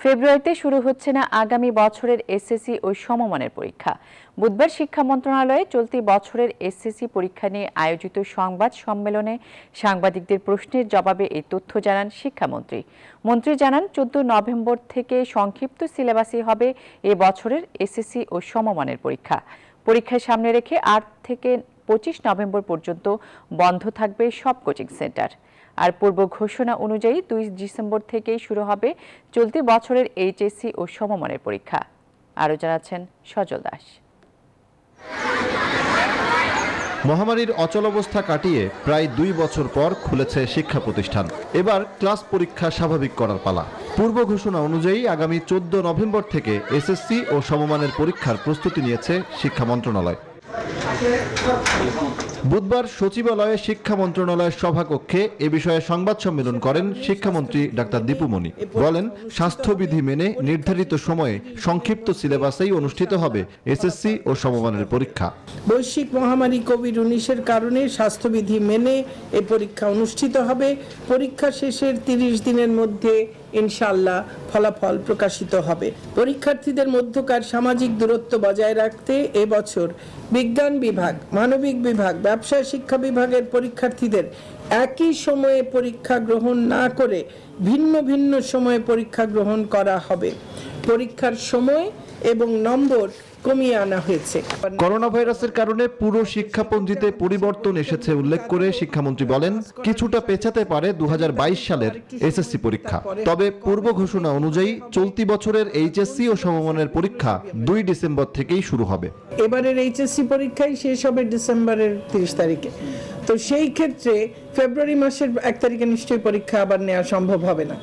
ফেব্রুয়ারিতে শুরু হচ্ছে না আগামী বছরের এসএসসি ও সমমানের পরীক্ষা। বুধবার শিক্ষা মন্ত্রণালয়ে চলতি বছরের এসএসসি পরীক্ষা নিয়ে আয়োজিত সংবাদ সম্মেলনে সাংবাদিকদের প্রশ্নের জবাবে এই তথ্য জানান শিক্ষামন্ত্রী। মন্ত্রী জানান, চোদ্দ নভেম্বর থেকে সংক্ষিপ্ত সিলেবাসই হবে এ বছরের এসএসসি ও সমমানের পরীক্ষা। পরীক্ষায় সামনে রেখে আট থেকে পঁচিশ নভেম্বর পর্যন্ত বন্ধ থাকবে সব কোচিং সেন্টার। আর পূর্ব ঘোষণা অনুযায়ী দুই ডিসেম্বর থেকেই শুরু হবে চলতি বছরের এইচএসসি ও সমমানের পরীক্ষা। আরও জানাচ্ছেন সজল দাস। মহামারীর অচলাবস্থা কাটিয়ে প্রায় দুই বছর পর খুলেছে শিক্ষা প্রতিষ্ঠান। এবার ক্লাস পরীক্ষা স্বাভাবিক করার পালা। পূর্ব ঘোষণা অনুযায়ী আগামী চোদ্দ নভেম্বর থেকে এসএসসি ও সমমানের পরীক্ষার প্রস্তুতি নিয়েছে শিক্ষা মন্ত্রণালয়। よかった。বুধবার সচিবালয়ে শিক্ষা মন্ত্রণালয়ের সভাকক্ষে এ বিষয়ে সংবাদ সম্মেলন করেন শিক্ষামন্ত্রী ডাক্তার দীপুমণি বলেন, স্বাস্থ্যবিধি মেনে নির্ধারিত সময়ে সংক্ষিপ্ত সিলেবাসেই অনুষ্ঠিত হবে এসএসসি ও সমমানের পরীক্ষা। বৈশ্বিক মহামারী কোভিড উনিশের কারণে স্বাস্থ্যবিধি মেনে এই পরীক্ষা অনুষ্ঠিত হবে। পরীক্ষা শেষের তিরিশ দিনের মধ্যে ইনশাল্লাহ ফলাফল প্রকাশিত হবে। পরীক্ষার্থীদের মধ্যকার সামাজিক দূরত্ব বজায় রাখতে এবছর বিজ্ঞান বিভাগ, মানবিক বিভাগ ব্যবসা শিক্ষা বিভাগের পরীক্ষার্থীদের একই সময়ে পরীক্ষা গ্রহণ না করে ভিন্ন ভিন্ন সময়ে পরীক্ষা গ্রহণ করা হবে। পরীক্ষার সময় এবং নম্বর কমিয়ে আনা হয়েছে। করোনা ভাইরাসের কারণে পুরো শিক্ষাপঞ্জিতে পরিবর্তন এসেছে উল্লেখ করে শিক্ষামন্ত্রী বলেন কিছুটা পেছাতে পারে দু সালের এসএসসি পরীক্ষা। তবে পূর্ব ঘোষণা অনুযায়ী চলতি বছরের এইচএসসি ও সমমানের পরীক্ষা দুই ডিসেম্বর থেকেই শুরু হবে। এবারের এইচএসসি পরীক্ষাই শেষ হবে ডিসেম্বরের তিরিশ তারিখে। তো সেই ক্ষেত্রে ফেব্রুয়ারি মাসের এক তারিখে নিশ্চয়ই পরীক্ষা আবার নেওয়া সম্ভব হবে না।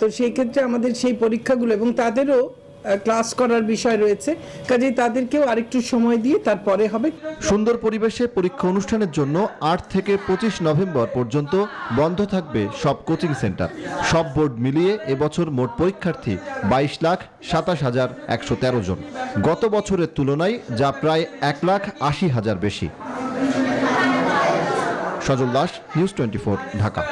তো সেই ক্ষেত্রে আমাদের সেই পরীক্ষাগুলো এবং তাদেরও ক্লাস করার বিষয় রয়েছে। কাজেই তাদেরকেও আরেকটু সময় দিয়ে তারপরে হবে। সুন্দর পরিবেশে পরীক্ষা অনুষ্ঠানের জন্য আট থেকে পঁচিশ নভেম্বর পর্যন্ত বন্ধ থাকবে সব কোচিং সেন্টার। সব বোর্ড মিলিয়ে এবছর মোট পরীক্ষার্থী বাইশ লাখ সাতাশ হাজার একশো তেরো জন। গত বছরের তুলনায় যা প্রায় এক লাখ আশি হাজার বেশি। Sajal Das news twenty Dhaka.